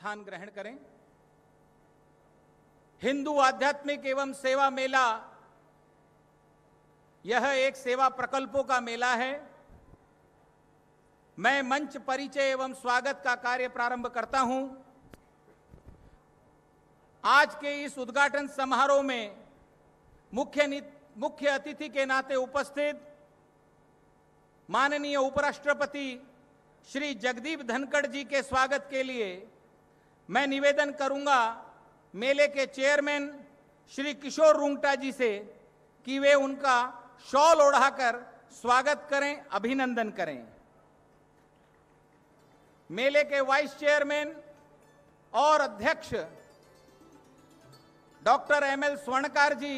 स्थान ग्रहण करें। हिंदू आध्यात्मिक एवं सेवा मेला, यह एक सेवा प्रकल्पों का मेला है। मैं मंच परिचय एवं स्वागत का कार्य प्रारंभ करता हूँ। आज के इस उद्घाटन समारोह में मुख्य मुख्य अतिथि के नाते उपस्थित माननीय उपराष्ट्रपति श्री जगदीप धनखड़ जी के स्वागत के लिए मैं निवेदन करूँगा मेले के चेयरमैन श्री किशोर रुंगटा जी से कि वे उनका शॉल ओढ़ाकर स्वागत करें, अभिनंदन करें। मेले के वाइस चेयरमैन और अध्यक्ष doctor M L Swarnkar ji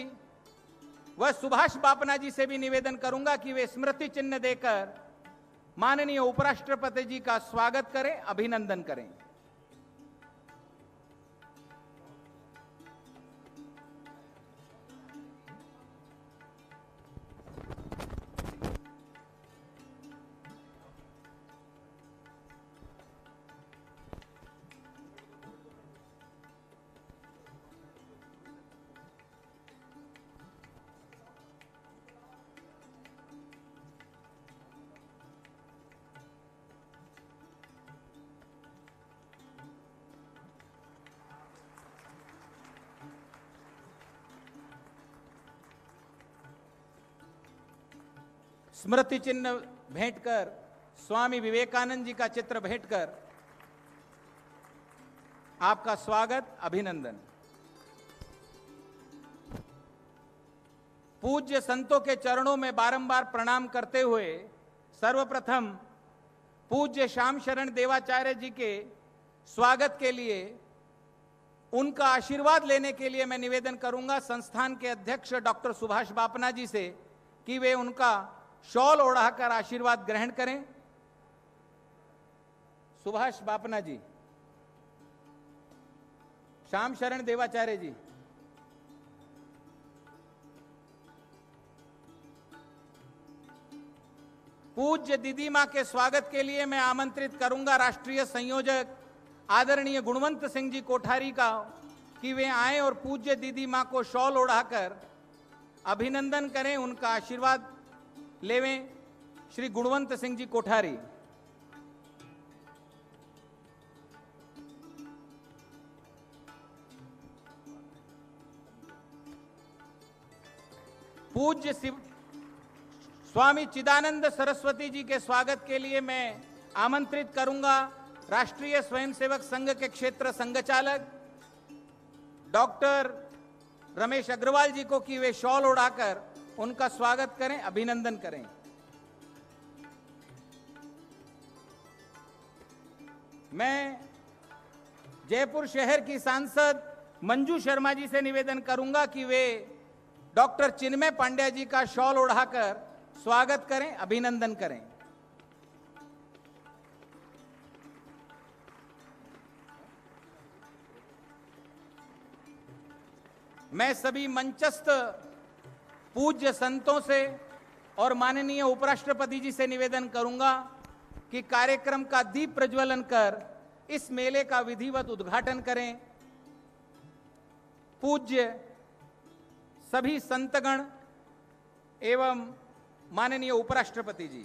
व सुभाष बापना जी से भी निवेदन करूँगा कि वे स्मृति चिन्ह देकर माननीय उपराष्ट्रपति जी का स्वागत करें, अभिनंदन करें। स्मृति चिन्ह भेंट कर स्वामी विवेकानंद जी का चित्र भेंट कर आपका स्वागत, अभिनंदन। पूज्य संतों के चरणों में बारंबार प्रणाम करते हुए, सर्वप्रथम पूज्य श्याम शरण देवाचार्य जी के स्वागत के लिए, उनका आशीर्वाद लेने के लिए मैं निवेदन करूँगा संस्थान के अध्यक्ष डॉक्टर सुभाष बापना जी से कि वे उनका शॉल ओढ़ाकर आशीर्वाद ग्रहण करें। सुभाष बापना जी, श्याम शरण देवाचार्य जी, पूज्य दीदी माँ के स्वागत के लिए मैं आमंत्रित करूँगा राष्ट्रीय संयोजक आदरणीय गुणवंत सिंह जी कोठारी का, कि वे आए और पूज्य दीदी माँ को शॉल ओढ़ाकर अभिनंदन करें, उनका आशीर्वाद लेवें। श्री गुणवंत सिंह जी कोठारी। पूज्य शिव स्वामी चिदानंद सरस्वती जी के स्वागत के लिए मैं आमंत्रित करूँगा राष्ट्रीय स्वयंसेवक संघ के क्षेत्र संघ चालक डॉक्टर रमेश अग्रवाल जी को कि वे शॉल उड़ाकर उनका स्वागत करें, अभिनंदन करें। मैं जयपुर शहर की सांसद मंजू शर्मा जी से निवेदन करूँगा कि वे डॉक्टर चिन्मय पांड्या जी का शॉल उड़ाकर स्वागत करें, अभिनंदन करें। मैं सभी मंचस्थ पूज्य संतों से और माननीय उपराष्ट्रपति जी से निवेदन करूँगा कि कार्यक्रम का दीप प्रज्वलन कर इस मेले का विधिवत उद्घाटन करें। पूज्य सभी संतगण एवं माननीय उपराष्ट्रपति जी।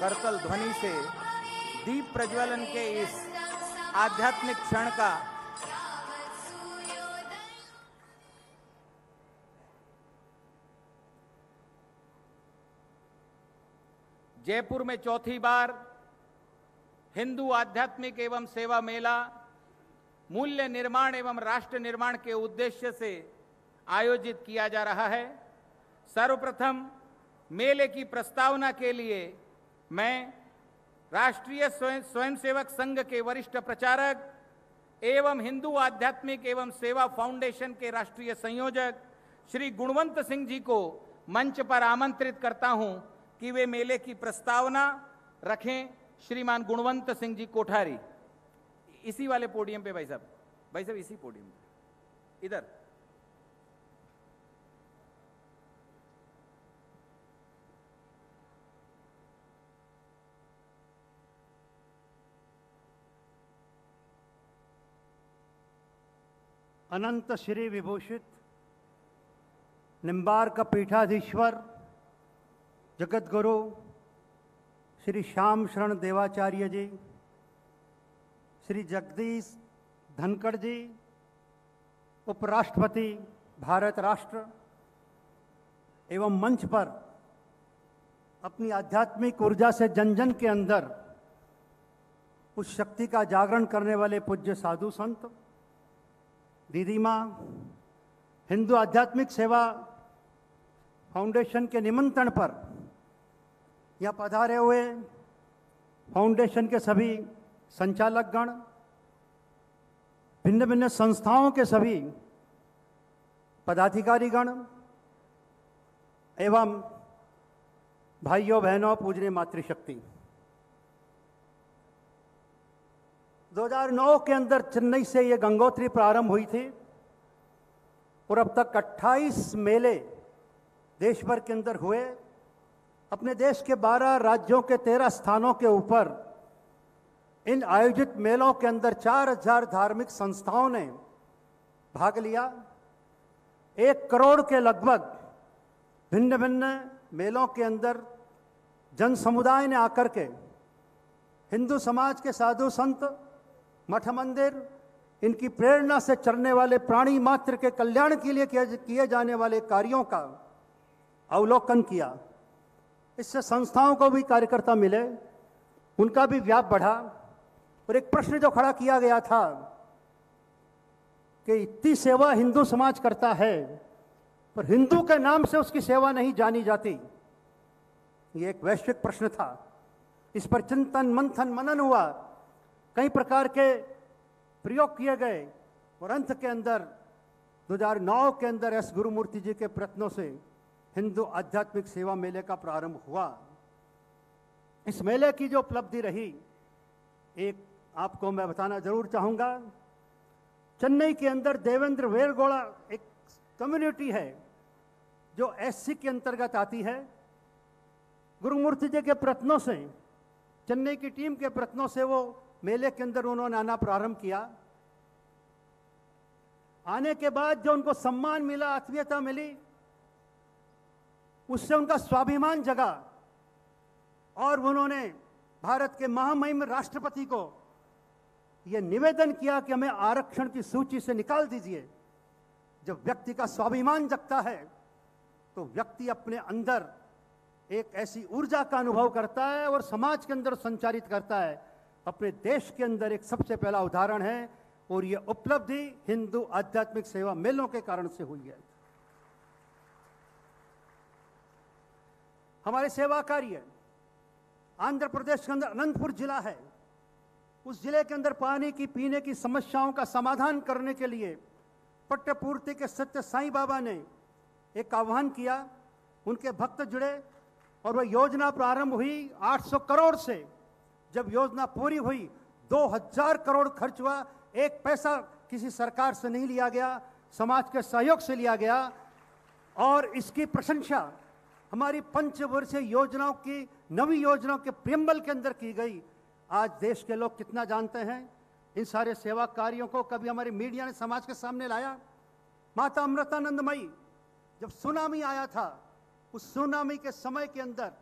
करतल ध्वनि से दीप प्रज्वलन के इस आध्यात्मिक क्षण का जयपुर में चौथी बार हिंदू आध्यात्मिक एवं सेवा मेला, मूल्य निर्माण एवं राष्ट्र निर्माण के उद्देश्य से आयोजित किया जा रहा है। सर्वप्रथम मेले की प्रस्तावना के लिए मैं राष्ट्रीय स्वयं, स्वयंसेवक संघ के वरिष्ठ प्रचारक एवं हिंदू आध्यात्मिक एवं सेवा फाउंडेशन के राष्ट्रीय संयोजक श्री गुणवंत सिंह जी को मंच पर आमंत्रित करता हूँ कि वे मेले की प्रस्तावना रखें श्रीमान गुणवंत सिंह जी कोठारी। इसी वाले पोडियम पे भाई साहब भाई साहब इसी पोडियम पे। इधर। अनंत श्री विभूषित निम्बार्क पीठाधीश्वर जगत गुरु श्री श्याम शरण देवाचार्य जी, श्री जगदीश धनखड़ जी, उपराष्ट्रपति भारत राष्ट्र एवं मंच पर अपनी आध्यात्मिक ऊर्जा से जन जन के अंदर उस शक्ति का जागरण करने वाले पूज्य साधु संत दीदी माँ, हिंदू आध्यात्मिक सेवा फाउंडेशन के निमंत्रण पर यहाँ पधारे हुए फाउंडेशन के सभी संचालकगण भिन्न भिन्न संस्थाओं के सभी पदाधिकारीगण एवं भाइयों, बहनों, पूजनीय मातृशक्ति। 2009 के अंदर चेन्नई से ये गंगोत्री प्रारंभ हुई थी और अब तक 28 मेले देश भर के अंदर हुए। अपने देश के 12 राज्यों के 13 स्थानों के ऊपर इन आयोजित मेलों के अंदर 4000 धार्मिक संस्थाओं ने भाग लिया। एक करोड़ के लगभग भिन्न भिन्न मेलों के अंदर जन समुदाय ने आकर के हिंदू समाज के साधु संत मठ मंदिर इनकी प्रेरणा से चलने वाले प्राणी मात्र के कल्याण के लिए किए जाने वाले कार्यों का अवलोकन किया। इससे संस्थाओं को भी कार्यकर्ता मिले, उनका भी व्याप बढ़ा और एक प्रश्न जो खड़ा किया गया था कि इतनी सेवा हिंदू समाज करता है, पर हिंदू के नाम से उसकी सेवा नहीं जानी जाती, ये एक वैश्विक प्रश्न था। इस पर चिंतन, मंथन, मनन हुआ। कई प्रकार के प्रयोग किए गए और अंत के अंदर 2009 के अंदर एस गुरुमूर्ति जी के प्रयत्नों से हिंदू आध्यात्मिक सेवा मेले का प्रारंभ हुआ। इस मेले की जो उपलब्धि रही, एक आपको मैं बताना ज़रूर चाहूँगा, चेन्नई के अंदर देवेंद्र वेरगोड़ा एक कम्युनिटी है, जो एससी के अंतर्गत आती है। गुरुमूर्ति जी के प्रयत्नों से, चेन्नई की टीम के प्रयत्नों से वो मेले के अंदर उन्होंने आना प्रारंभ किया। आने के बाद जो उनको सम्मान मिला, आत्मीयता मिली, उससे उनका स्वाभिमान जगा और उन्होंने भारत के महामहिम राष्ट्रपति को यह निवेदन किया कि हमें आरक्षण की सूची से निकाल दीजिए। जब व्यक्ति का स्वाभिमान जगता है तो व्यक्ति अपने अंदर एक ऐसी ऊर्जा का अनुभव करता है और समाज के अंदर संचारित करता है। अपने देश के अंदर एक सबसे पहला उदाहरण है और यह उपलब्धि हिंदू आध्यात्मिक सेवा मेलों के कारण से हुई है। हमारे सेवा कार्य आंध्र प्रदेश के अंदर अनंतपुर जिला है। उस ज़िले के अंदर पानी की, पीने की समस्याओं का समाधान करने के लिए पट्टपूर्ति के सत्य साईं बाबा ने एक आह्वान किया। उनके भक्त जुड़े और वह योजना प्रारंभ हुई 800 करोड़ से। जब योजना पूरी हुई 2000 करोड़ खर्च हुआ, एक पैसा किसी सरकार से नहीं लिया गया, समाज के सहयोग से लिया गया, और इसकी प्रशंसा हमारी पंचवर्षीय योजनाओं की, नवी योजनाओं के प्रियम्बल के अंदर की गई। आज देश के लोग कितना जानते हैं, इन सारे सेवा कार्यों को कभी हमारी मीडिया ने समाज के सामने लाया? माता अमृतानंदमयी, जब सुनामी आया था, उस सुनामी के समय के अंदर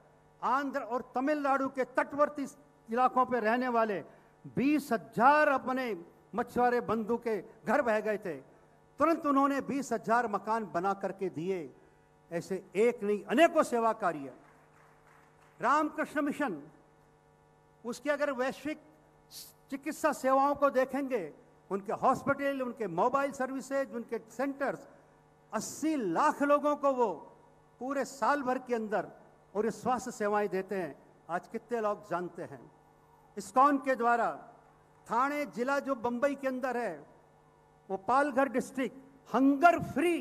आंध्र और तमिलनाडु के तटवर्ती इलाकों पे रहने वाले बीस हज़ार अपने मछुआरे बंधु के घर बह गए थे। तुरंत उन्होंने बीस हज़ार मकान बना करके दिए। ऐसे एक नहीं, अनेकों सेवा कार्य रामकृष्ण मिशन, उसके अगर वैश्विक चिकित्सा सेवाओं को देखेंगे, उनके हॉस्पिटल, उनके मोबाइल सर्विसेज़, उनके सेंटर्स 80 लाख लोगों को वो पूरे साल भर के अंदर और स्वास्थ्य सेवाएँ देते हैं। आज कितने लोग जानते हैं? इस्कॉन के द्वारा थाने जिला जो बंबई के अंदर है, वो पालघर डिस्ट्रिक्ट हंगर फ्री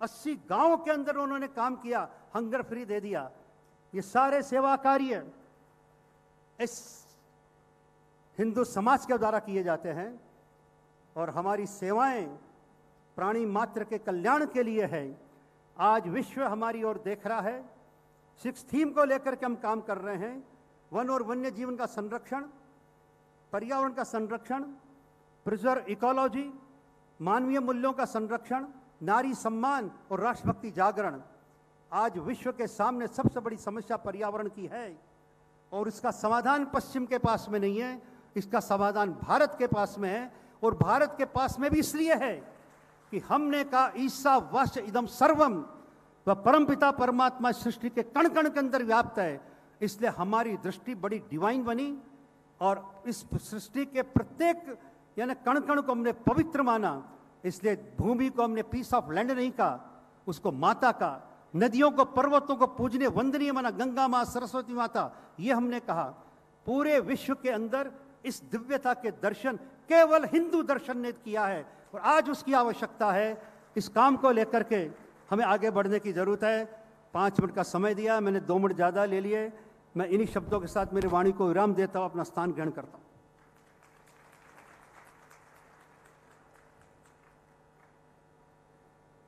80 गाँव के अंदर उन्होंने काम किया, हंगर फ्री दे दिया। ये सारे सेवा कार्य इस हिंदू समाज के द्वारा किए जाते हैं और हमारी सेवाएँ प्राणी मात्र के कल्याण के लिए है। आज विश्व हमारी ओर देख रहा है। सिक्स थीम को लेकर के हम काम कर रहे हैं। वन और वन्य जीवन का संरक्षण, पर्यावरण का संरक्षण प्रिजर्व इकोलॉजी, मानवीय मूल्यों का संरक्षण, नारी सम्मान और राष्ट्रभक्ति जागरण। आज विश्व के सामने सबसे बड़ी समस्या पर्यावरण की है और इसका समाधान पश्चिम के पास में नहीं है, इसका समाधान भारत के पास में है और भारत के पास में भी इसलिए है कि हमने कहा, ईसा वश इदम सर्वम वह परमपिता परमात्मा सृष्टि के कण कण के अंदर व्याप्त है। इसलिए हमारी दृष्टि बड़ी डिवाइन बनी और इस सृष्टि के प्रत्येक, यानी कण कण को हमने पवित्र माना, इसलिए भूमि को हमने पीस ऑफ़ लैंड नहीं कहा, उसको माता का नदियों को, पर्वतों को पूजने वंदनीय माना, गंगा माँ, सरस्वती माता, ये हमने कहा। पूरे विश्व के अंदर इस दिव्यता के दर्शन केवल हिंदू दर्शन ने किया है और आज उसकी आवश्यकता है। इस काम को लेकर के हमें आगे बढ़ने की ज़रूरत है। पाँच मिनट का समय दिया, मैंने दो मिनट ज़्यादा ले लिए। मैं इन्हीं शब्दों के साथ मेरी वाणी को विराम देता हूँ, अपना स्थान ग्रहण करता हूँ।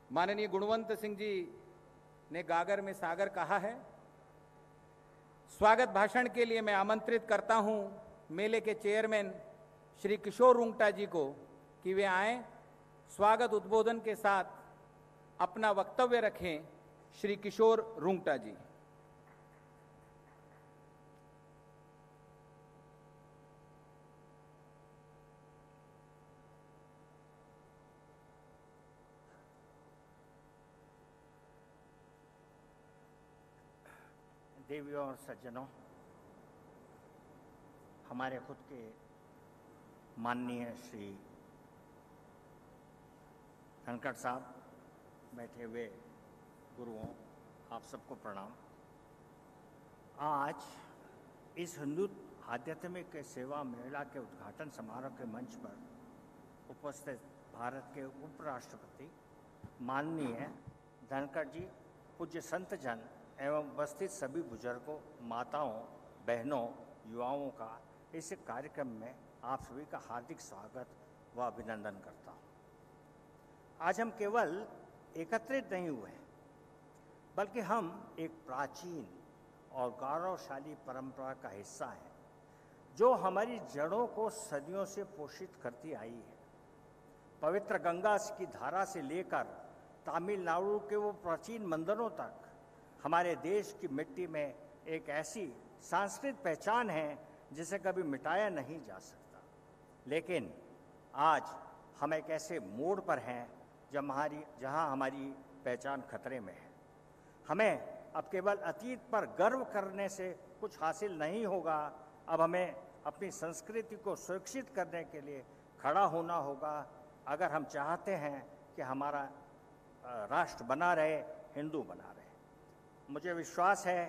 माननीय गुणवंत सिंह जी ने गागर में सागर कहा है। स्वागत भाषण के लिए मैं आमंत्रित करता हूँ मेले के चेयरमैन श्री किशोर रुंगटा जी को कि वे आए, स्वागत उद्बोधन के साथ अपना वक्तव्य रखें श्री किशोर रुंगटा जी। देवियों और सज्जनों, हमारे खुद के माननीय श्री धनखड़ साहब, बैठे हुए गुरुओं, आप सबको प्रणाम। आज इस हिंदू आध्यात्मिक सेवा मेला के उद्घाटन समारोह के मंच पर उपस्थित भारत के उपराष्ट्रपति माननीय धनखड़ जी, पूज्य संत जन एवं उपस्थित सभी बुज़ुर्गों, माताओं, बहनों, युवाओं का इस कार्यक्रम में आप सभी का हार्दिक स्वागत व अभिनंदन करता हूँ। आज हम केवल एकत्रित नहीं हुए हैं, बल्कि हम एक प्राचीन और गौरवशाली परंपरा का हिस्सा हैं, जो हमारी जड़ों को सदियों से पोषित करती आई है। पवित्र गंगा की धारा से लेकर तमिलनाडु के वो प्राचीन मंदिरों तक हमारे देश की मिट्टी में एक ऐसी सांस्कृतिक पहचान है जिसे कभी मिटाया नहीं जा सकता। लेकिन आज हम एक ऐसे मोड़ पर हैं जब हमारी, जहाँ हमारी पहचान खतरे में है। हमें अब केवल अतीत पर गर्व करने से कुछ हासिल नहीं होगा। अब हमें अपनी संस्कृति को सुरक्षित करने के लिए खड़ा होना होगा। अगर हम चाहते हैं कि हमारा राष्ट्र बना रहे, हिंदू बना रहे। मुझे विश्वास है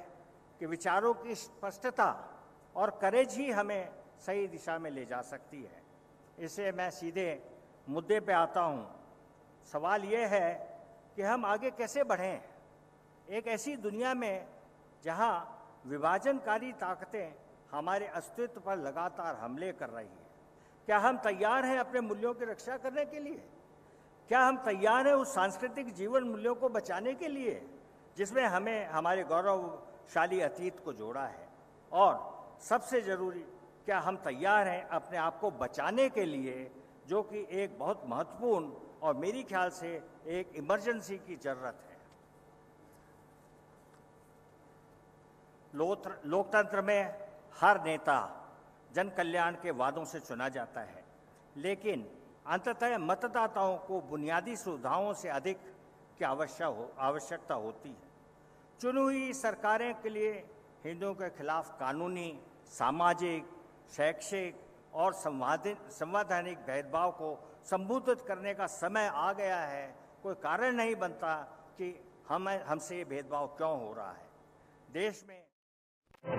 कि विचारों की स्पष्टता और करेज ही हमें सही दिशा में ले जा सकती है। इसे मैं सीधे मुद्दे पे आता हूँ। सवाल ये है कि हम आगे कैसे बढ़ें? एक ऐसी दुनिया में जहाँ विभाजनकारी ताकतें हमारे अस्तित्व पर लगातार हमले कर रही हैं। क्या हम तैयार हैं अपने मूल्यों की रक्षा करने के लिए? क्या हम तैयार हैं उस सांस्कृतिक जीवन मूल्यों को बचाने के लिए? जिसमें हमें, हमारे गौरवशाली अतीत को जोड़ा है। और सबसे ज़रूरी, क्या हम तैयार हैं अपने आप को बचाने के लिए, जो कि एक बहुत महत्वपूर्ण और मेरी ख्याल से एक इमरजेंसी की ज़रूरत है। लोकतंत्र में हर नेता जन कल्याण के वादों से चुना जाता है। लेकिन अंततः मतदाताओं को बुनियादी सुविधाओं से अधिक की आवश्यक हो, आवश्यकता होती है। चुनी हुई सरकारें के लिए हिंदुओं के खिलाफ कानूनी, सामाजिक, शैक्षिक और संवैधानिक भेदभाव को संबोधित करने का समय आ गया है। कोई कारण नहीं बनता कि हमें, हमसे ये भेदभाव क्यों हो रहा है। देश में